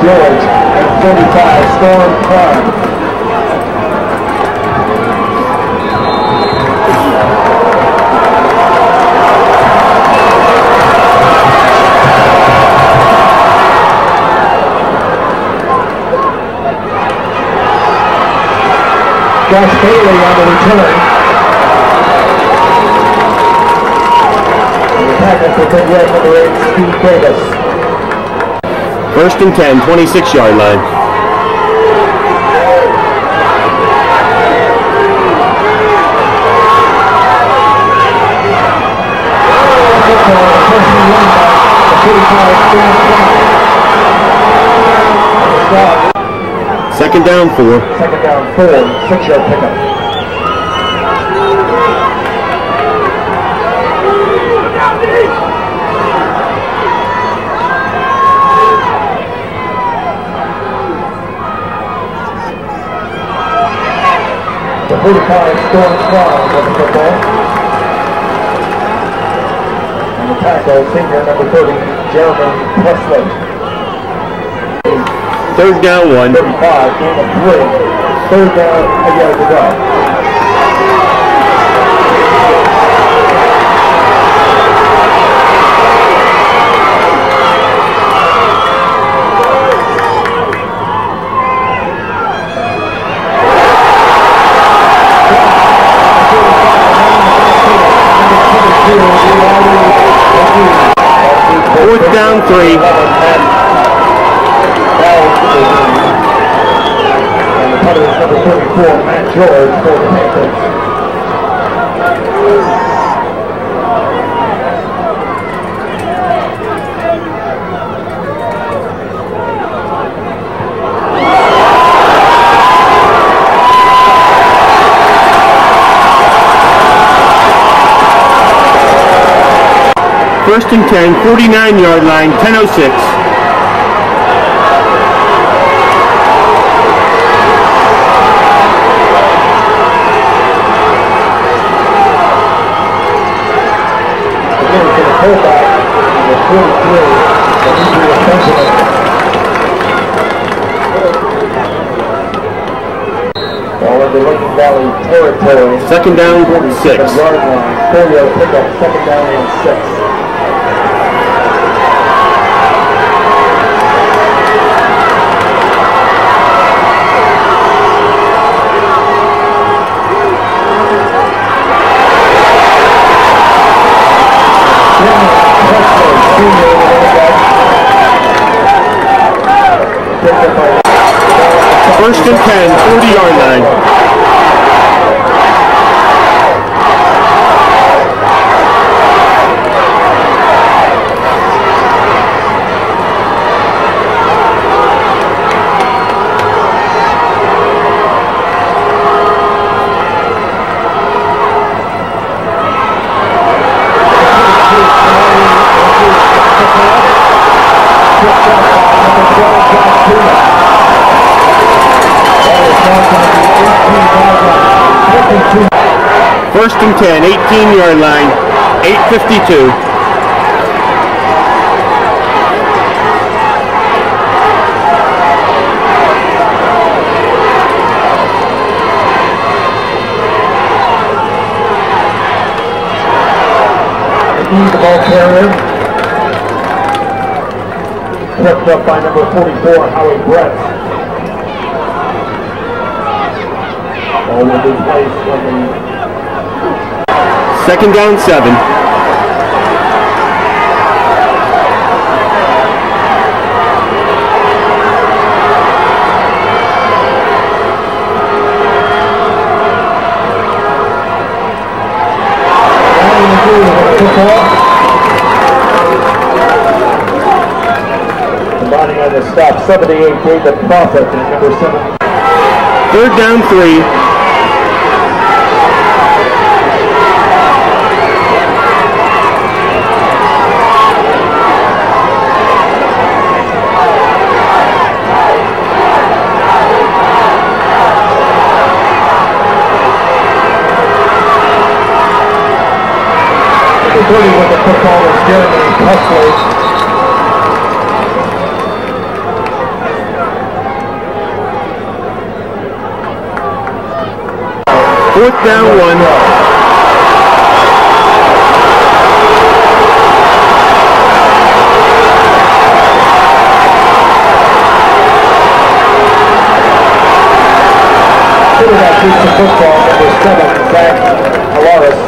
George, and 45, Storm Clark. Josh Bailey on the return. The tackle for Big Red number 8, Steve Davis. First and 10, 26 yard line. Second down four. Second down four, six yard pickup. 45 Storm Strong with the football. And the tackle, senior number 30, Jeremy Presley. Third down one. 35, game of three. Third down, a yard to go. Fourth down three. And the putter is number 34, Matt George First and 10, 49 yard line, 10.06. fullback, number 43, Demetri Benjamin. Ball into Licking Valley territory. Second down, six. Yard line, four-yard pickup, second down and six. First and 10, 40 yard line. And 10, 18 yard line, 852. the ball carrier. Picked up by number 44, Howie Brett. Ball will be placed when the Second down, seven. Combining on the stop, 78 David Profit, number seven. Third down, three. 30 with the football is Jeremy Presley. Fourth down one. Quarterback piece of football, number seven, Zach Collaros.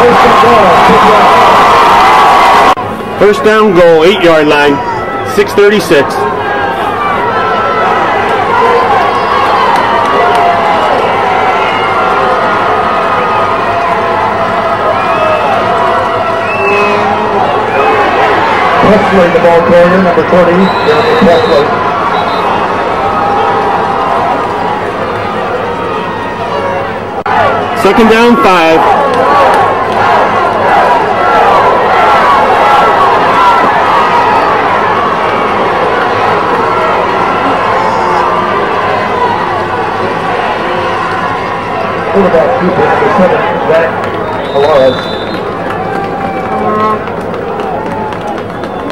First and goal, good job. First down goal, eight yard line, 636. Presley, the ball carrier, number 30, Jeremy Presley. Second down five.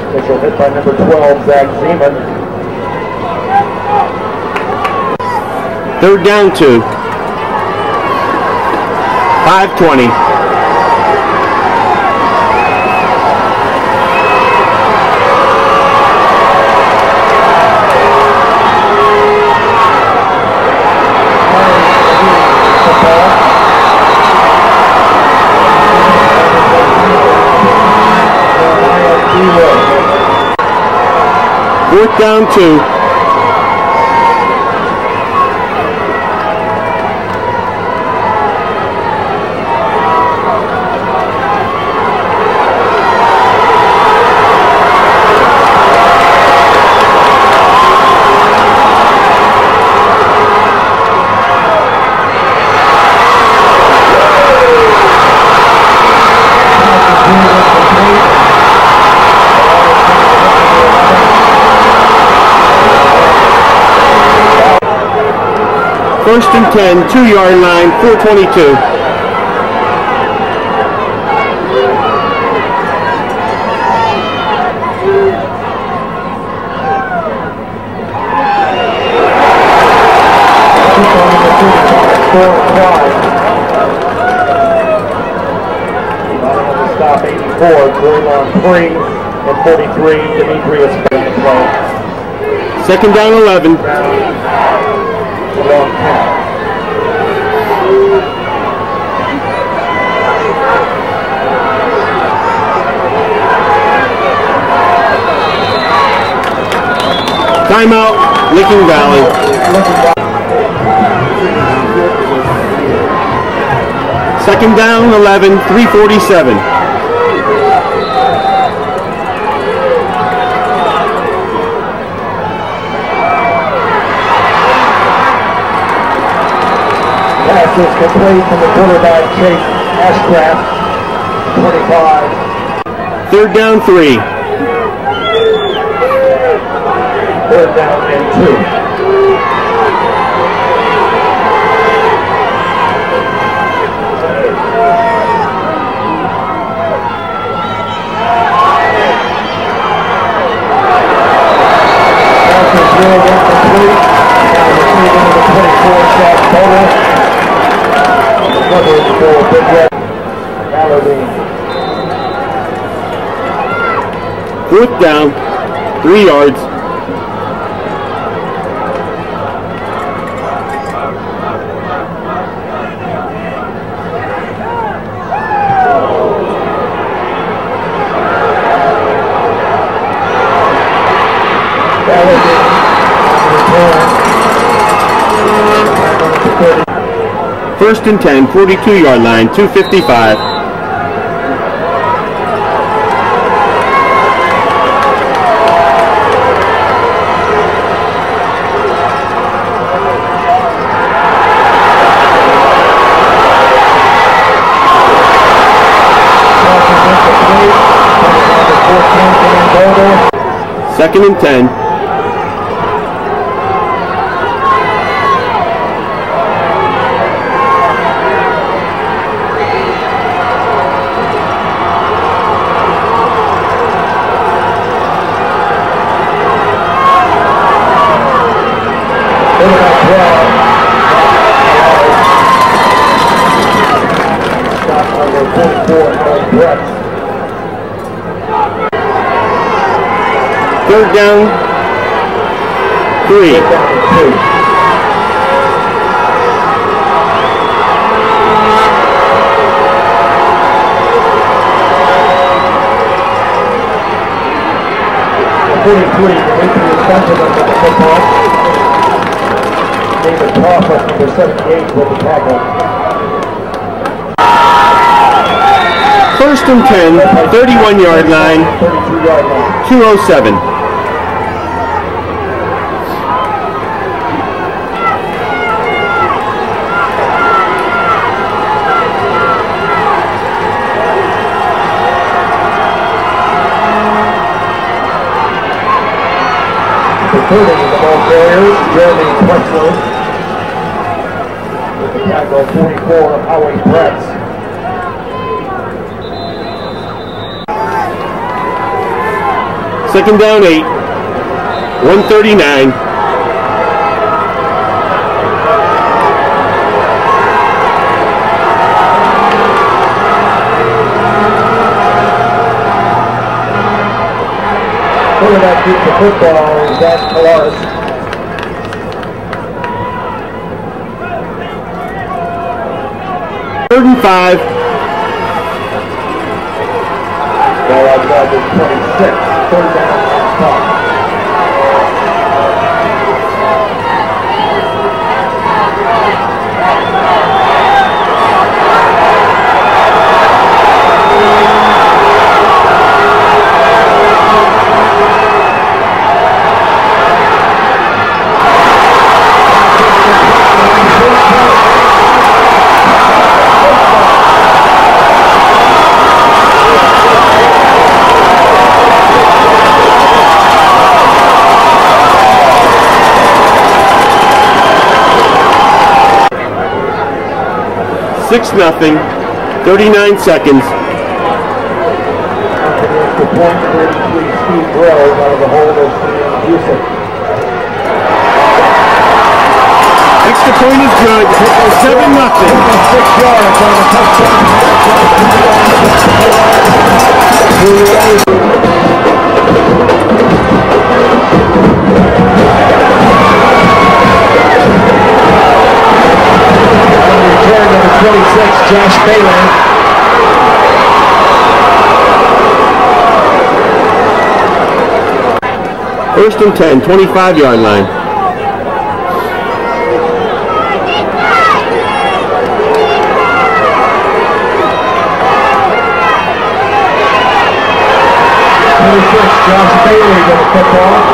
Official hit by number 12, Zach Zeman. Third down two. 520. Fourth down two. First and 10, two yard line, 422. Stop 84, going on three and 43, Demetrius. Second down 11. Timeout, Licking Valley. Second down 11, 347. Pass is complete from the quarterback Chase Ashcraft, 25. Third down three. Third down and two. Incomplete. Now the 24 shot total. Covered for Big Ballardine. Fourth down, three yards. First and 10, 42 yard line, 255. Second and 10. Third down, three. Forty-three, the Patriots Benjamin with the football. David Crawford, number seventy-eight, with the tackle. First and 10, 31 yard line, 32 yard line. 207. Returning the ball carrier, Jeremy Wexler. With the tackle, 44 of Howie Pretz. Second down, eight. 139. Quarterback keeps the football, is Zach Collaros. Third and five. Ball outside the 26, third down, and five. Six nothing. 39 seconds. The point 33, Steve Rose out of the. Extra point is good. 7 nothing. Six yards on the touchdown. 26, Josh Bailey. First and 10, 25 yard line. Josh Bailey with the football.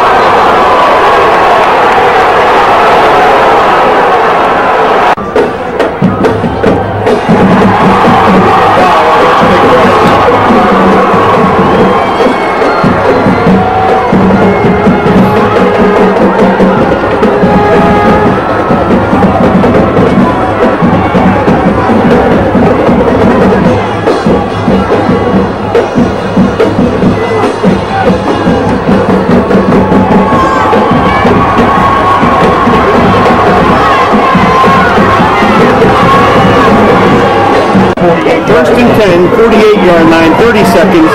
10, 48 yard line, 30 seconds.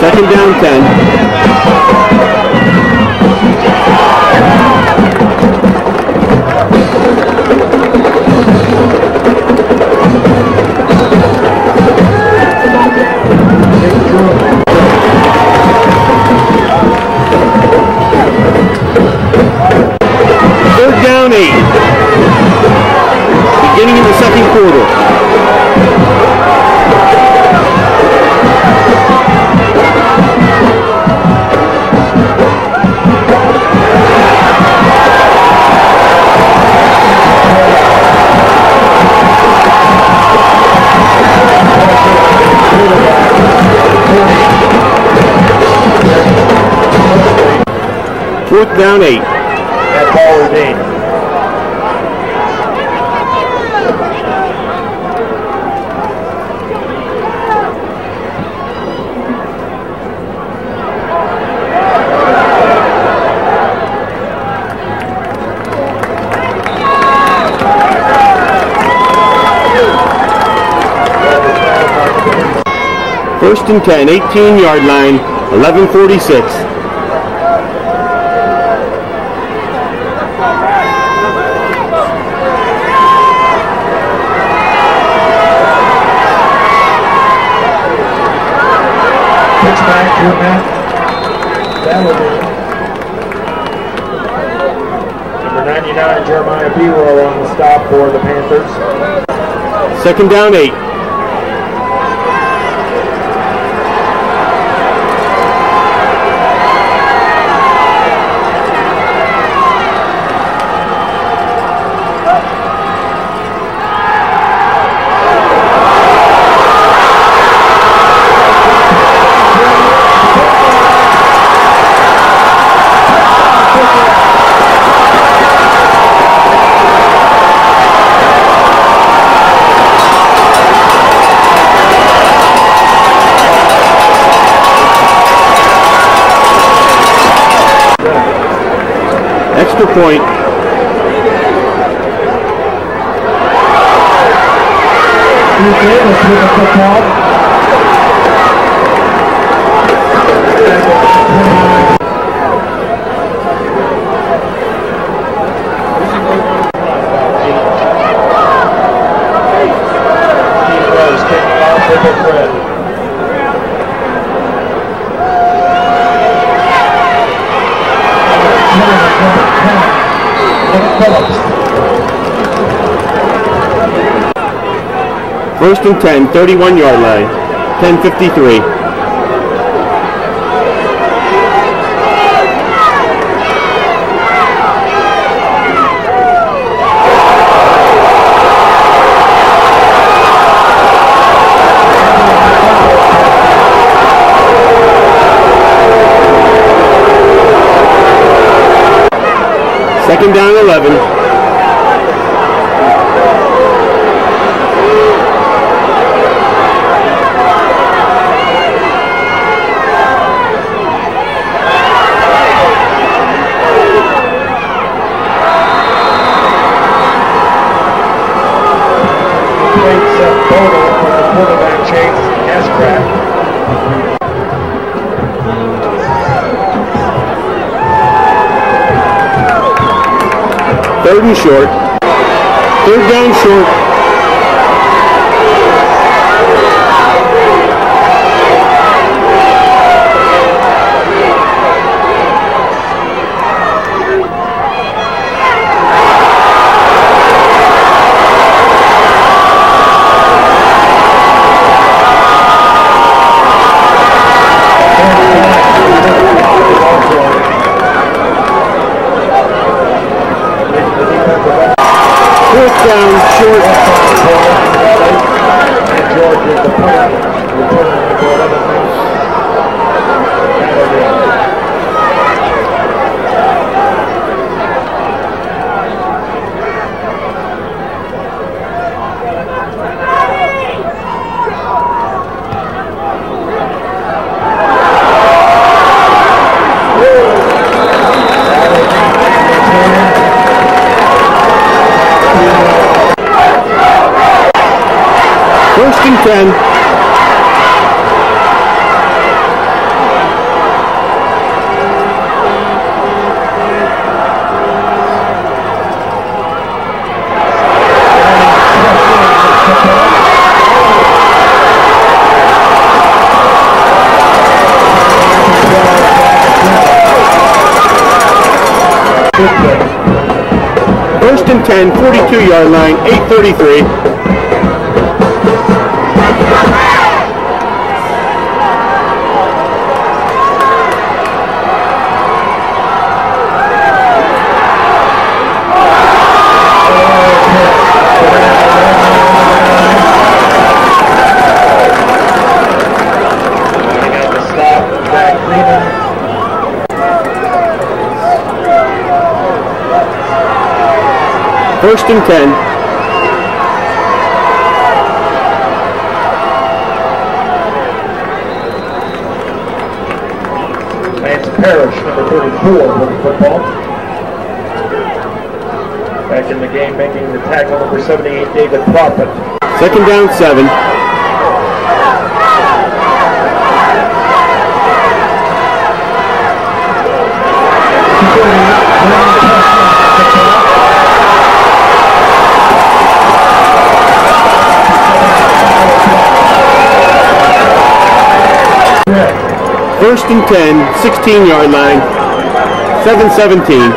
Second down, 10. Fourth down, eight. That ball is in. First and 10, 18 yard line, 1146. 99, Jeremiah on the stop for the Panthers. Second down, eight. Extra point. Davis with the football. Steve Rose kicking off with the thread. Nick Phillips. First and 10, 31 yard line, 1053. Second down, 11. Third and short. Third down short. First and 10, 42 yard line, 833. First and 10. Lance Parrish, number 34, for the football. Back in the game, making the tackle, number 78, David Prophet. Second down, 7. First and 10, 16 yard line, 717.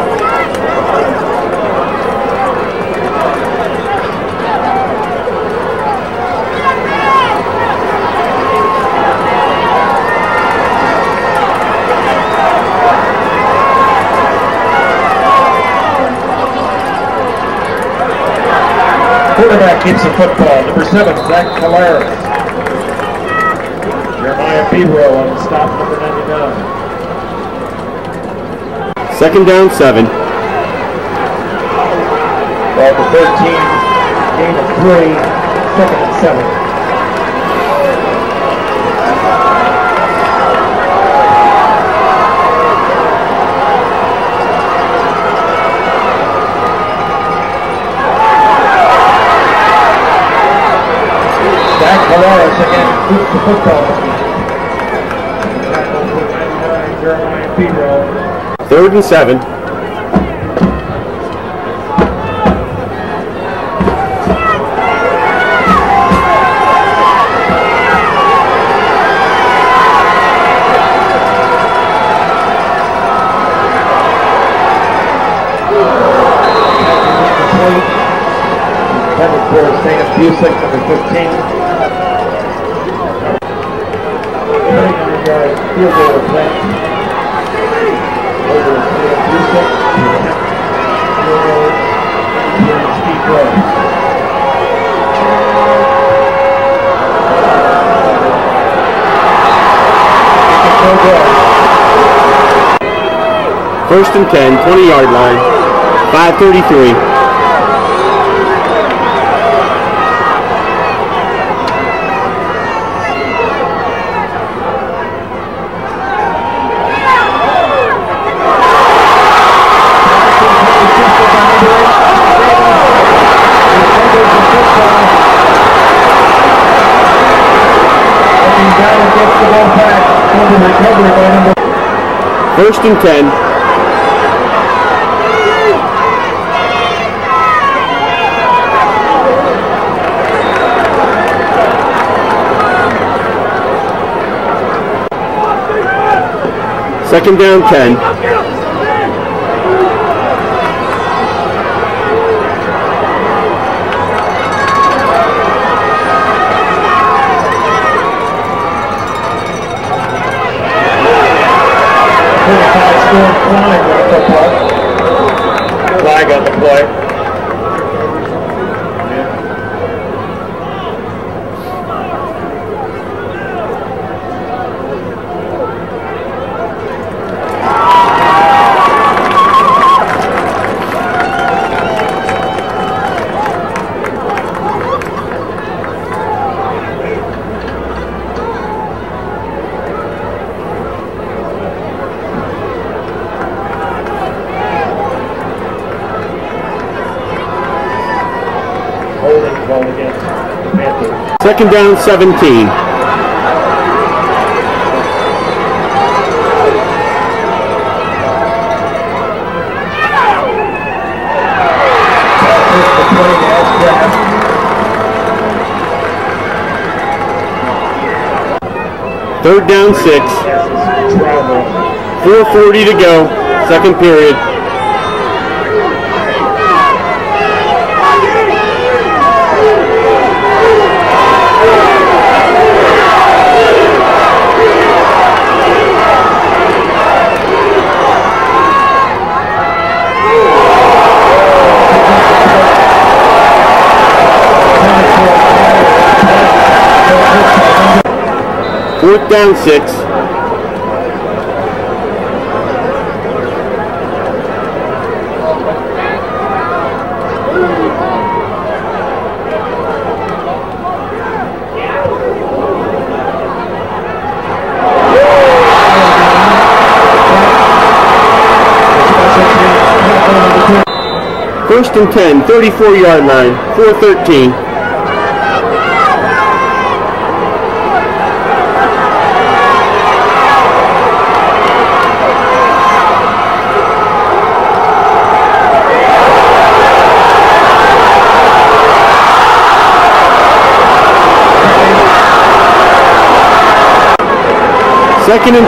Quarterback keeps the football. Number seven, Zach Collaros. Jeremiah Bebro on the stop, number 99. Second down, seven. Ball to 13, gain of three, second and seven. Zach Collaros again the football. Tackle for 99, Jeremiah Bebro. Third and seven. Busick, number 15. 39-yard field goal attempt. Over Sam Busick. Field goal here in Speed Road. No good. First and 10, 20 yard line, 533. Looking down and gets the ball back. Over recovery by number First and 10, Second down, 10. Against the Panthers. Second down, 17. Panthers the play as draft. Third down, 6. 440 to go, second period. Down, 6. First and 10, 34 yard line, 413. Second and 10.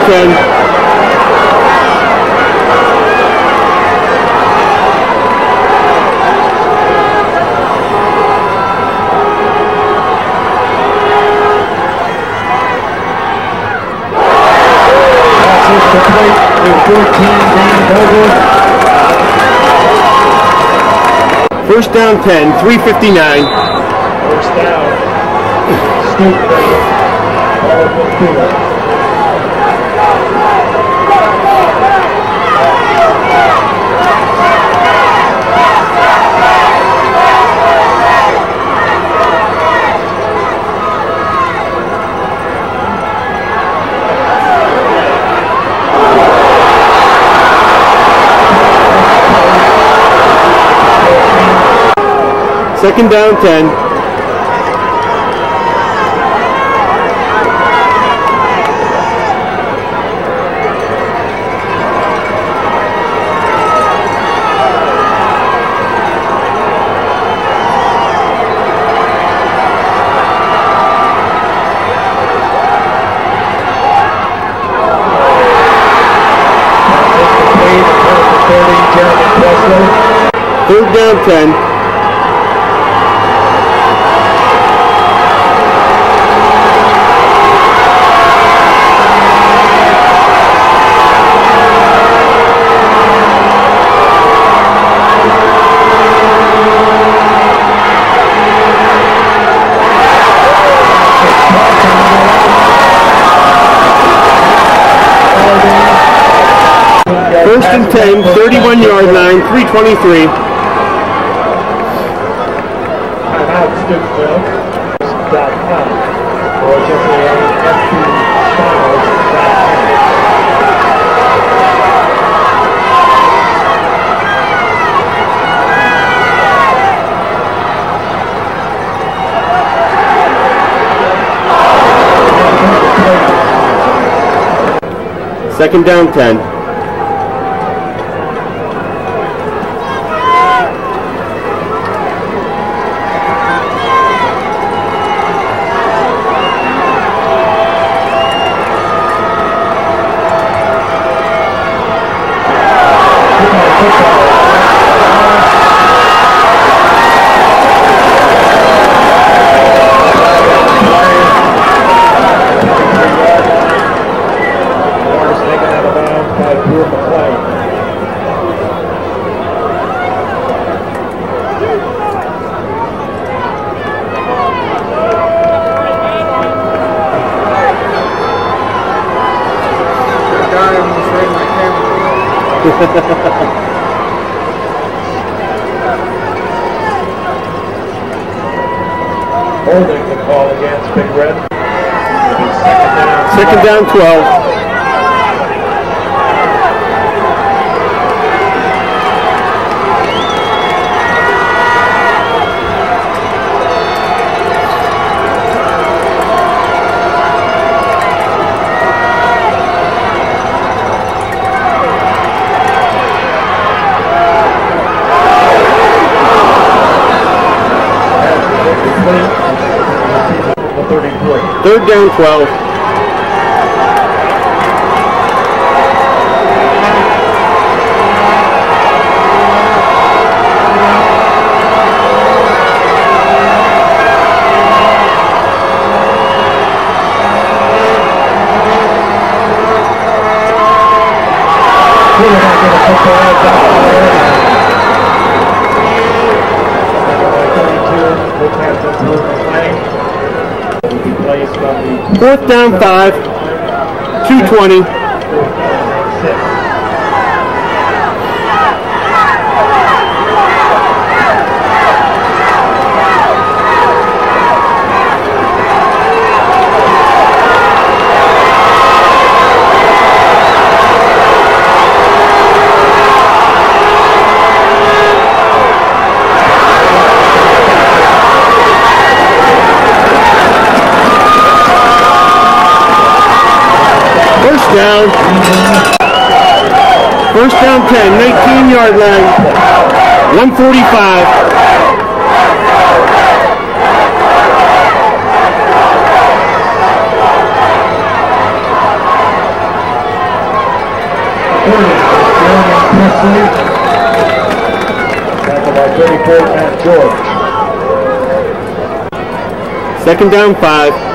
Complete to 14, Dan Vogel. First down 10, 359. First down. Second down 10. Passes complete. Number 30, Jeremy Presley. Third down 10. 10, 31 yard line, 323. Timeout, Steubenville.com. Or simply FBStars.com. Second down 10. Holding the call against Big Red. Second down. Second down 12. The 33. Third down 12. Cooler not going to put the legs out there. Second by 32, Luke Hampton, Drew McLean. Will be placed on the Fourth down 5. 220. First down 10, 19 yard line, 145. Second down five.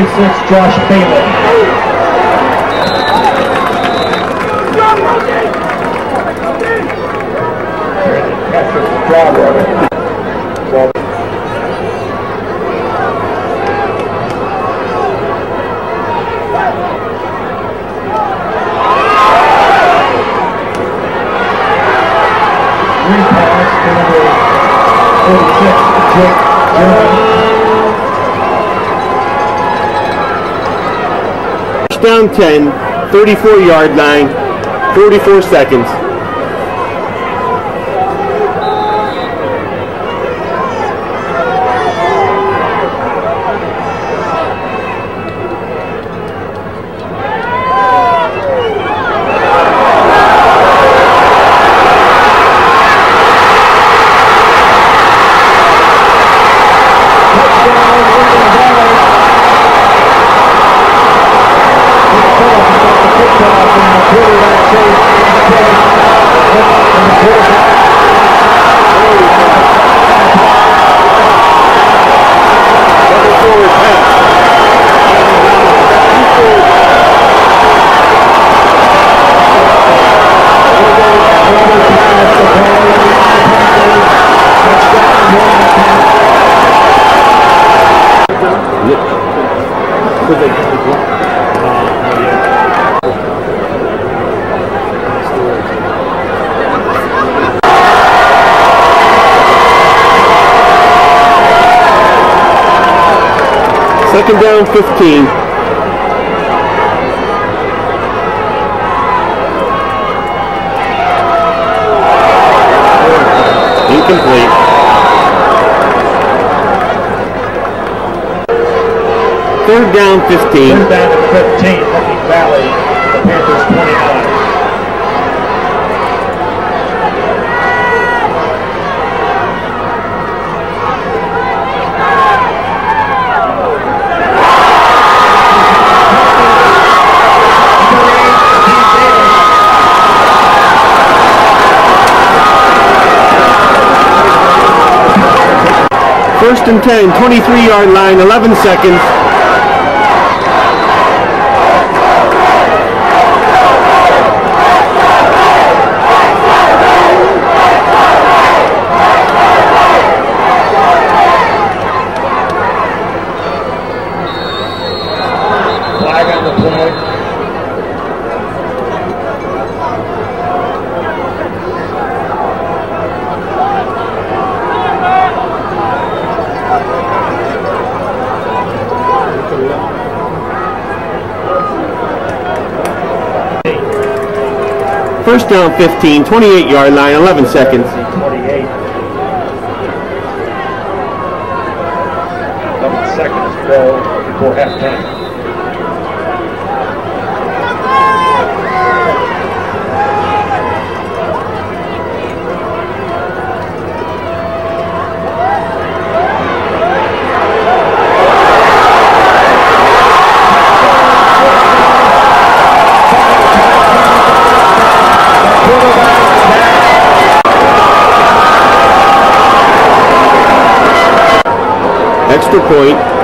46, Josh Bailey. Down 10, 34 yard line, 44 seconds. Second down 15. Incomplete. Third down 15. Third down and 15, Licking Valley, the Panthers 29. First and 10, 23 yard line, 11 seconds. First down 15, 28 yard line, 11 seconds. 28. Eleven seconds to go before halftime. the point.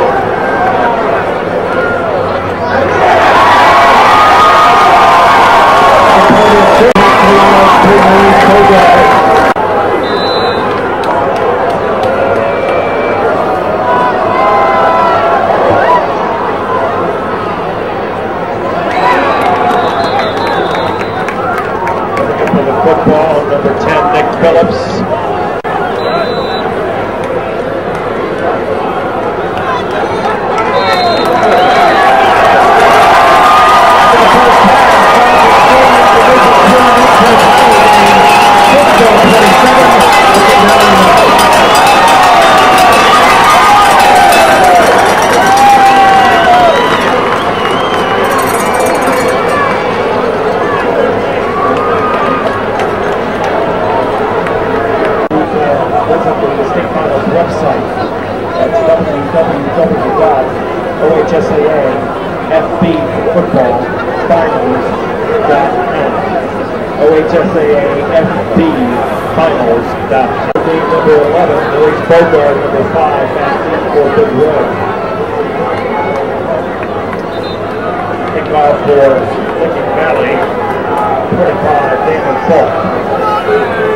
tem condição.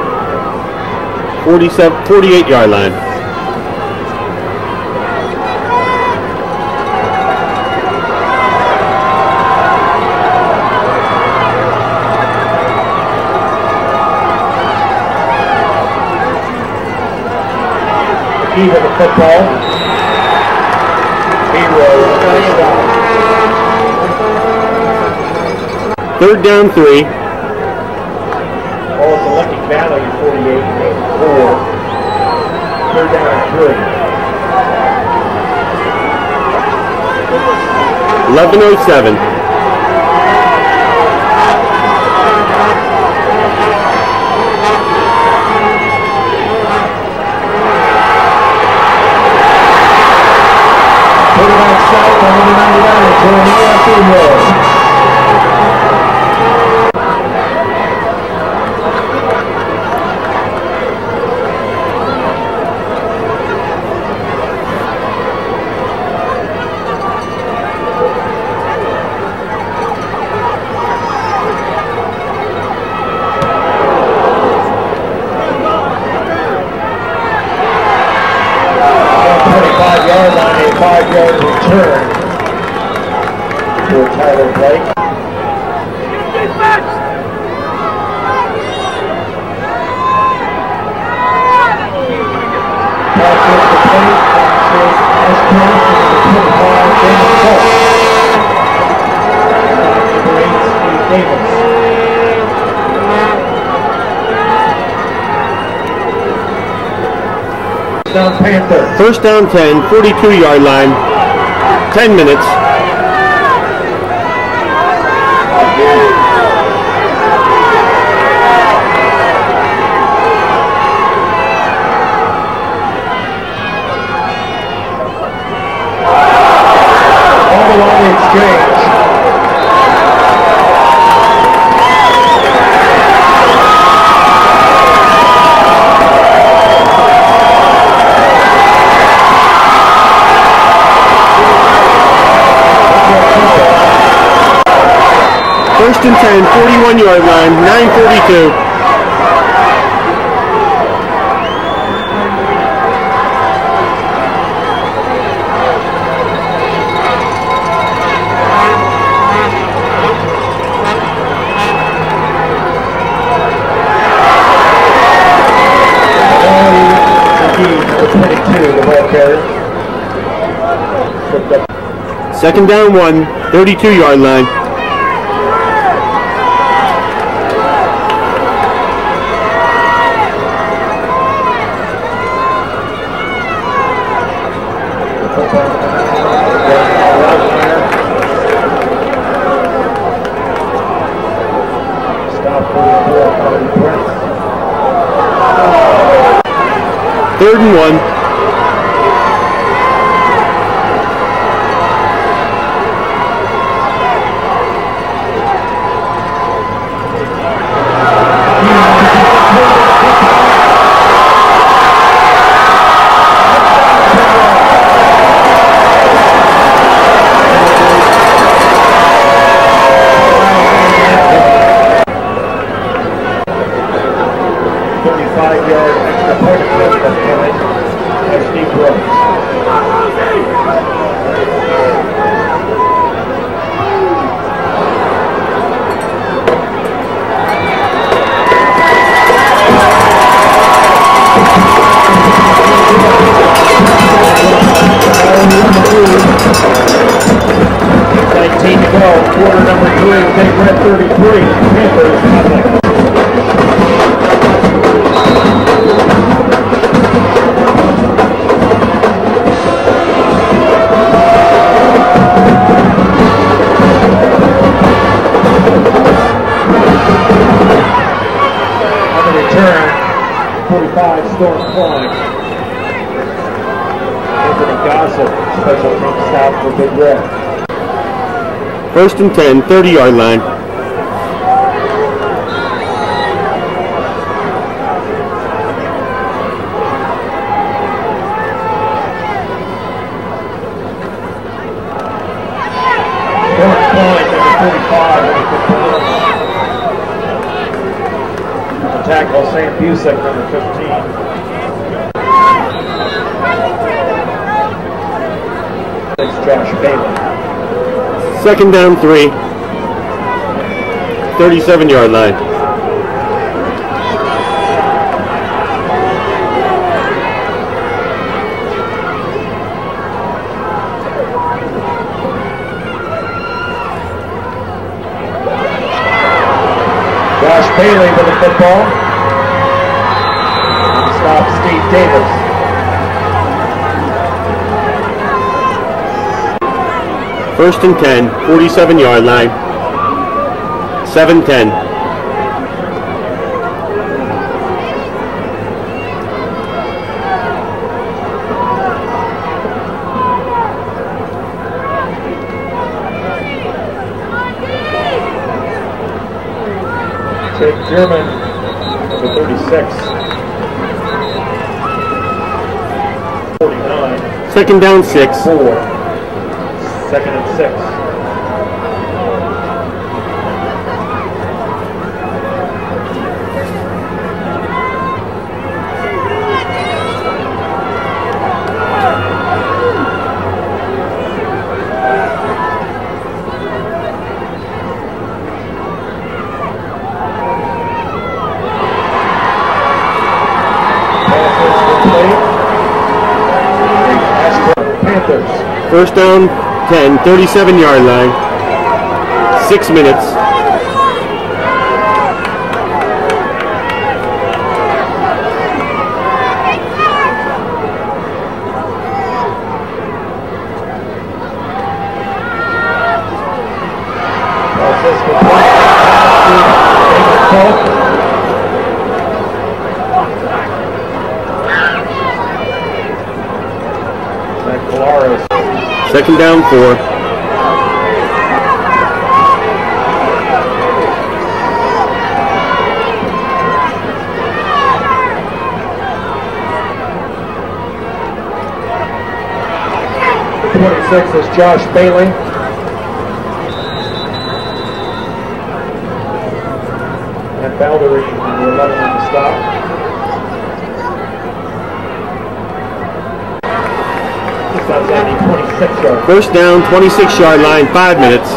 47, 48 yard line. receive of the football. He was Third down three. 1107 First down 10, 42 yard line, 10 minutes. First and 10, 41 yard line, 942. Second down one, 32 yard line. Third and one. First and 10, 30 yard line. tackle Sam Busick, number 15. Josh Bailey. Second down three. 37 yard line. Josh Bailey with the football. Stop Steve Davis. First and 10, 47 yard line. 7 10. Take German, the 36. 49. Second down six. Four. Second and six. First down, 10, 37 yard line, six minutes. Second down four. Twenty-six is Josh Bailey. Boundary, number 11 on the stop. That's on the 26 yard. First down, 26 yard line, five minutes.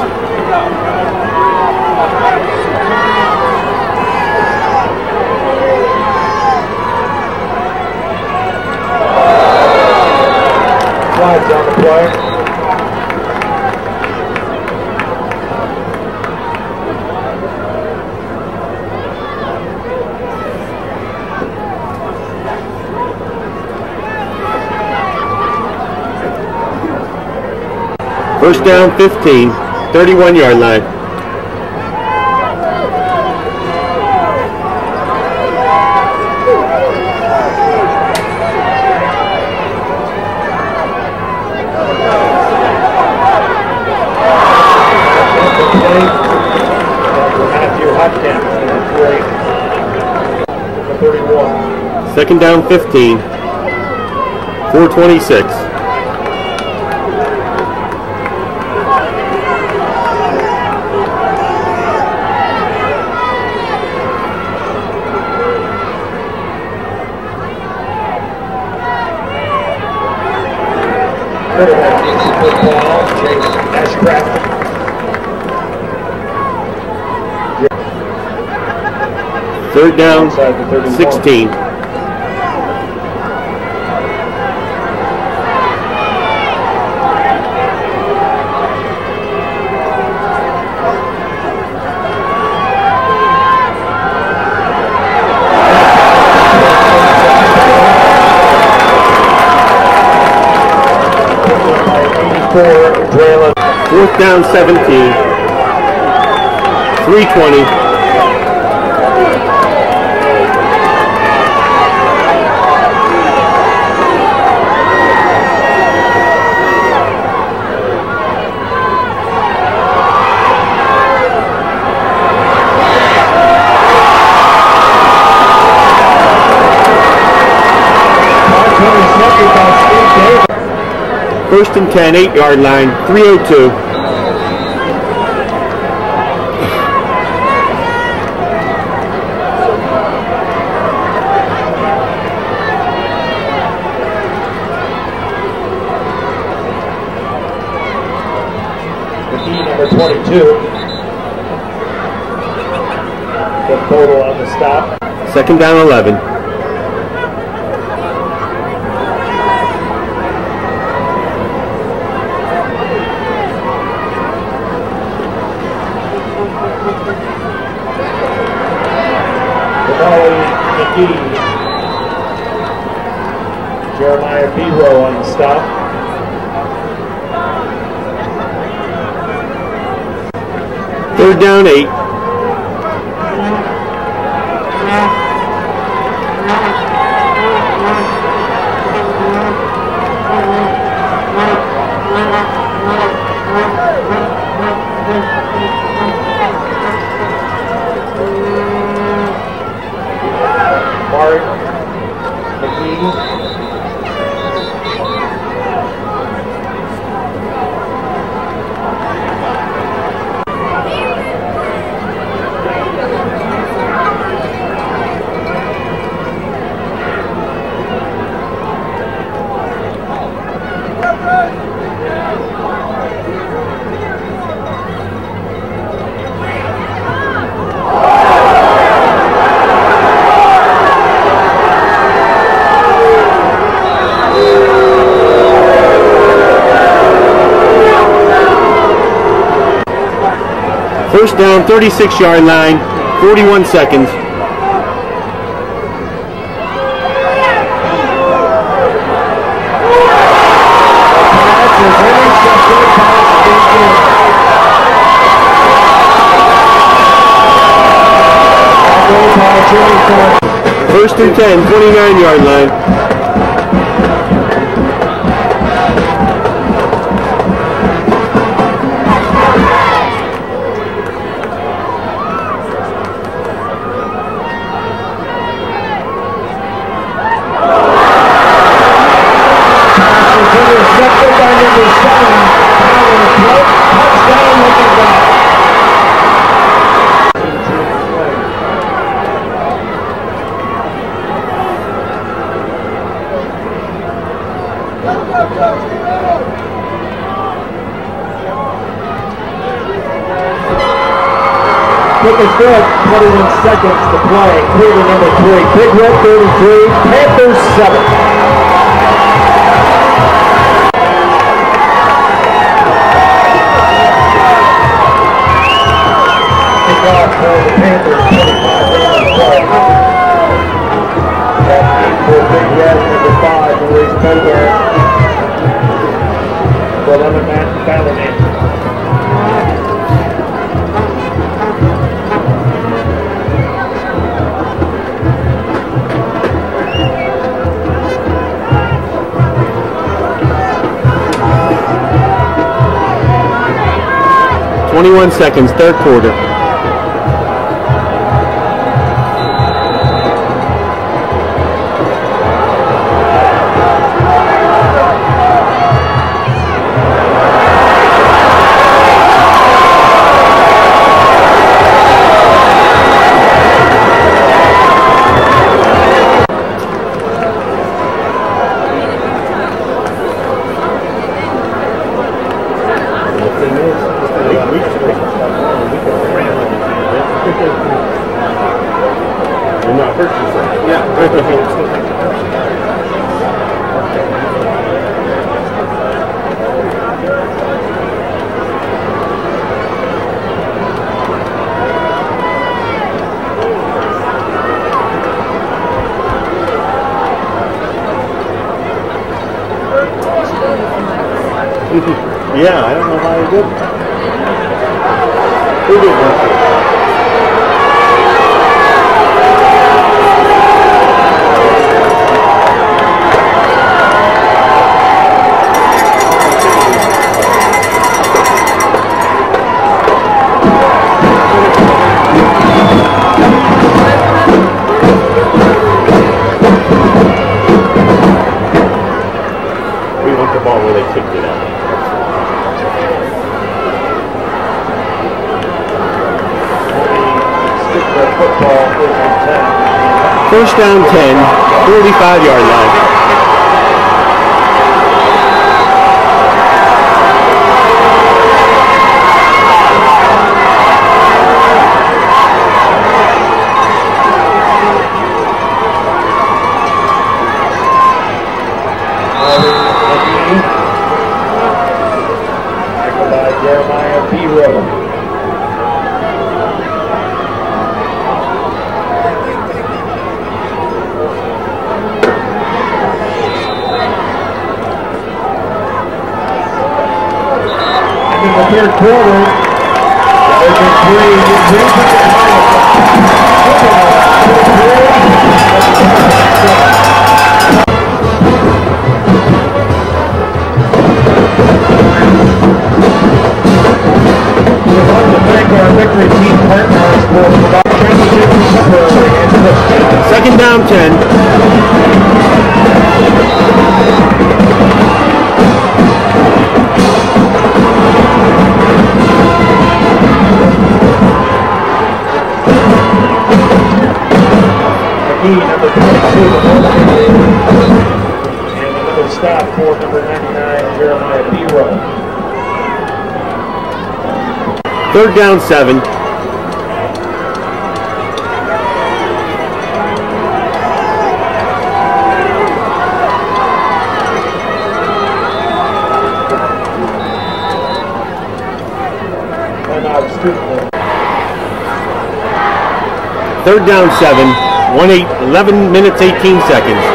Flags on the play. First down, 15, 31 yard line. Play. For Matthew Hopkins, number three. Number 31. Second down, 15, 426. Quarterback gets the football, Chase Ashcraft. Third down, Inside the 31. 16. Down, 17. 320. Intercepted by Steve Davis. First and 10, 8 yard line, 302. 22. The total on the stop. Second down, 11. Denali McGee. Jeremiah Biro on the stop. Third down, 8. First down, 36 yard line, 41 seconds. First and 10, 29 yard line. Walter foi One seconds, third quarter. yeah, I don't know why he did that. Who did that? first down 10, 45 yard line. Down, seven. Third down, seven. One eight, 11 minutes, 18 seconds.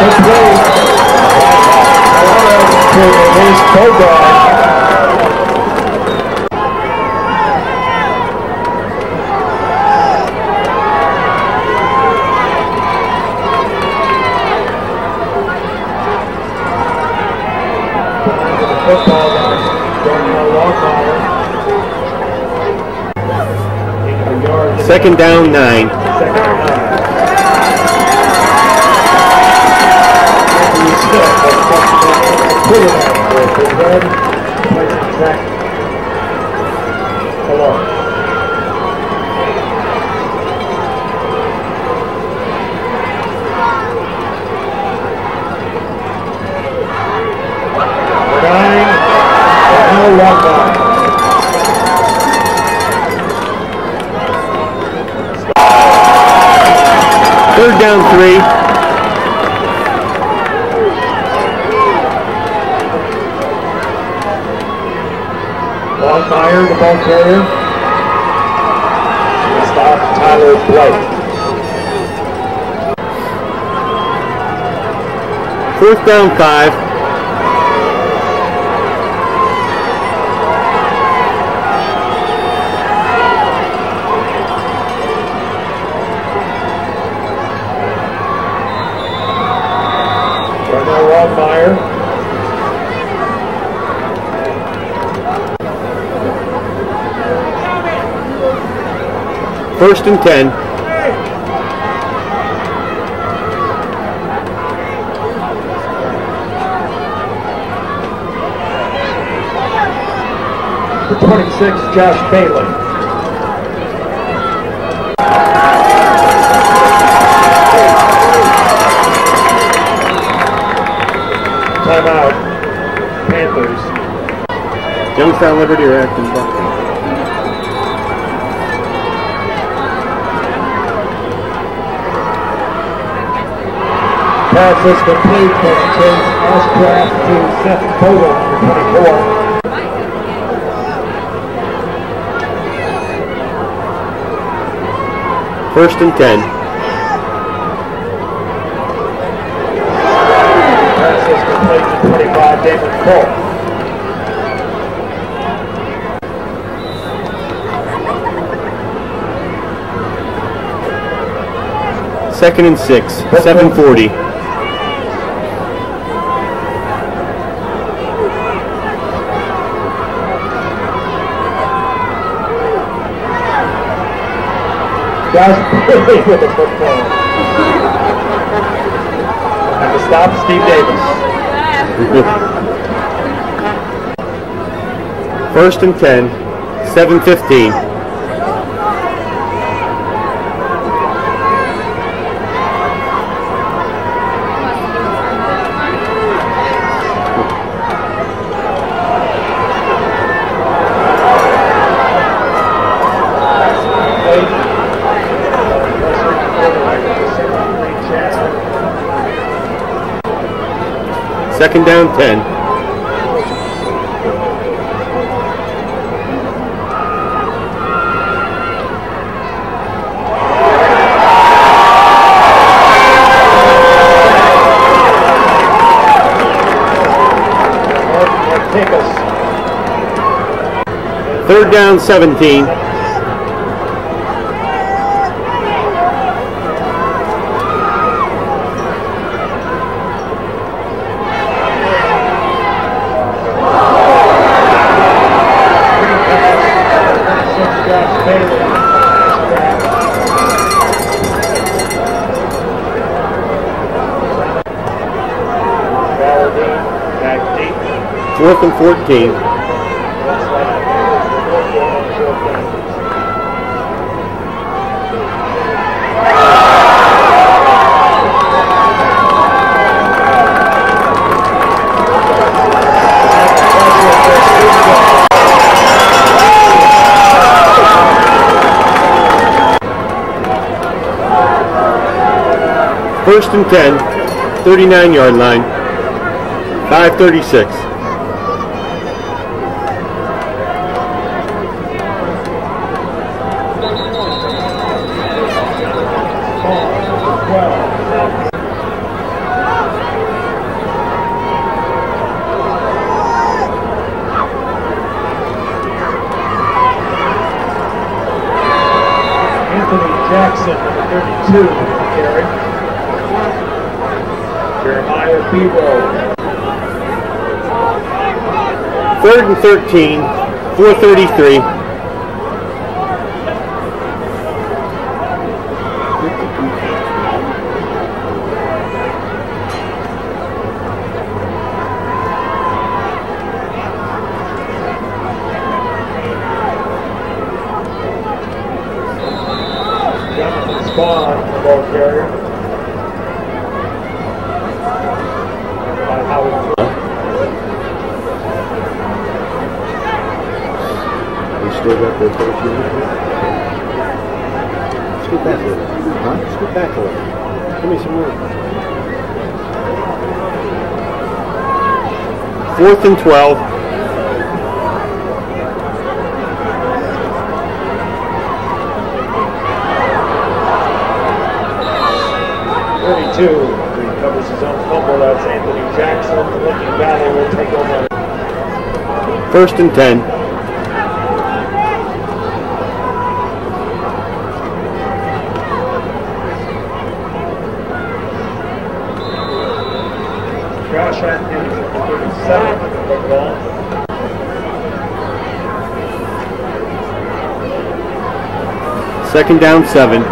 Second down nine. Second down nine. Zach ball carrier. Stop Tyler Blake. Fourth down five. First and ten. The 26, Josh Bailey. Timeout. Panthers. Youngstown Liberty or Acton Buckeye. complete Chase Ashcraft to Seth Bogle, 24. First and 10. Complete to 25, David Cole. Second and six, 740. Does play with a football. Have to stop Steve Davis. First and 10, 7.15. second down, 10. Third down, 17. Fourth and fourteen. Looks like the short game. First and 10, 39 yard line, 536. Number 32. Jeremiah Bebo, Third and 13, 433. Fourth and 12. Thirty-two, recovers his own fumble. That's Anthony Jackson. Licking Valley will take over. First and 10. Josh Atkins, thirty-seven, football. Second down, seven.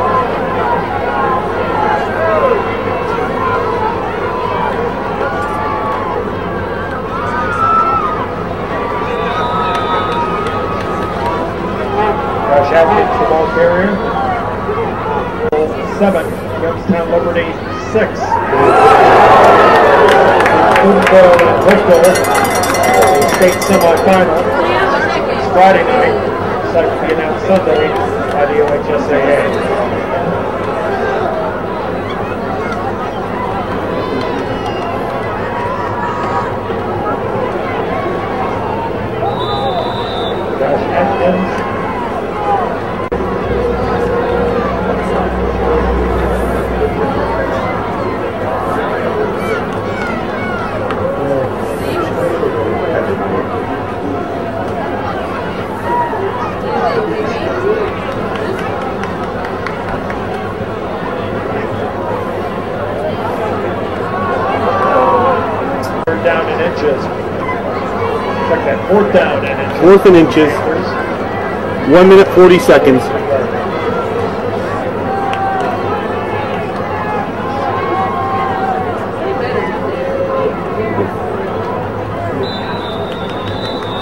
Josh Atkins, the ball carrier. Seven, Youngstown Liberty, six. Football and football, state semifinal. Friday night, set to be announced Sunday by the OHSAA. Josh Atkins, third down in inches. Check that, fourth down inches. Fourth and inches. One minute, 40 seconds.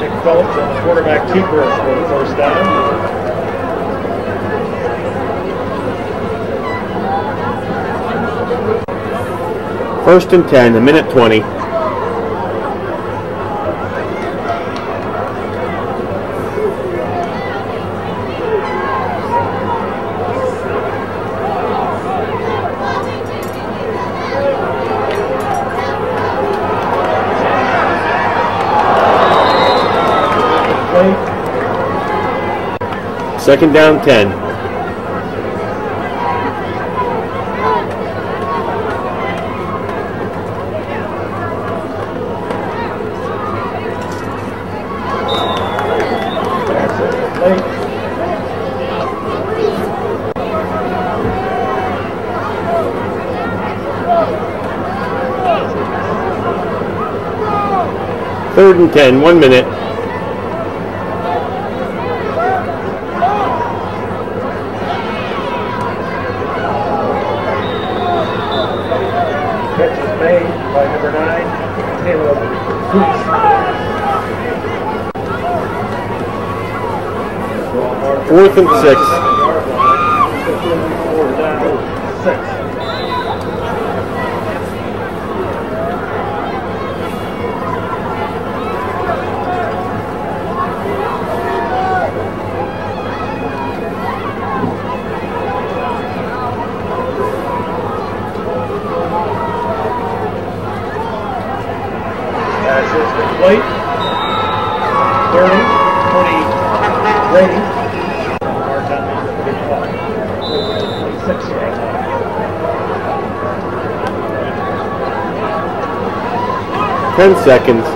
Nick Phillips on the quarterback keeper for the first down. First and 10, a minute 20. Second down, 10. Pass it late. Third and 10, one minute. Catch is made by number nine, Caleb Fuchs. Ball and six. seven-yard line. Fourth down, six. Pass is complete. 30, 20, Brady. Our time is 26 right now. 10 seconds.